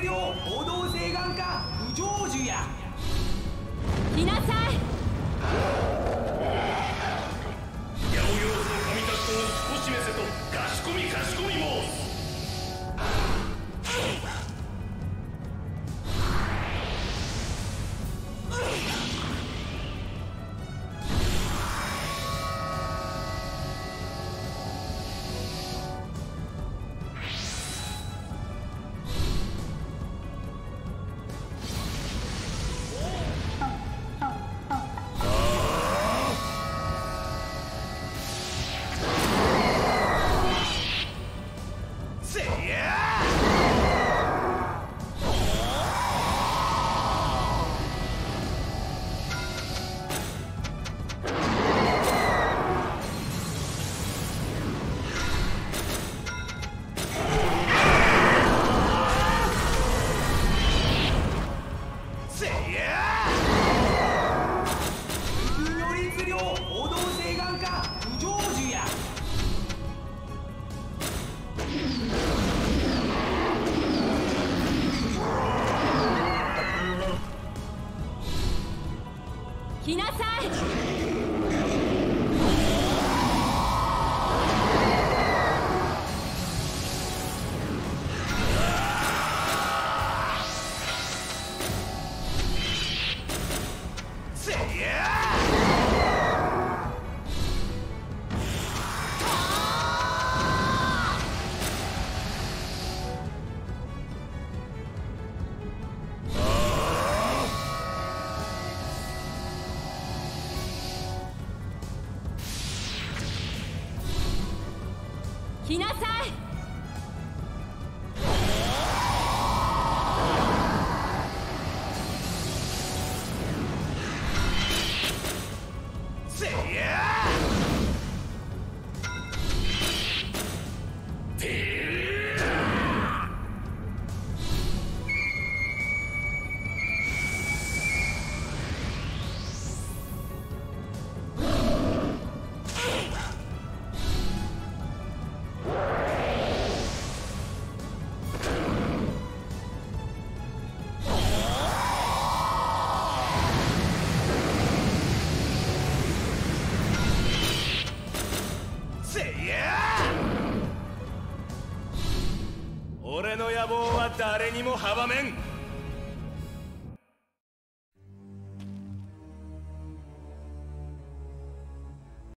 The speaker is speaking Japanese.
律令行動性眼科不成就や。来なさい。せや。如律令行動請願下不成就や。来なさい。来なさい。せや俺の野望は誰にも阻めん。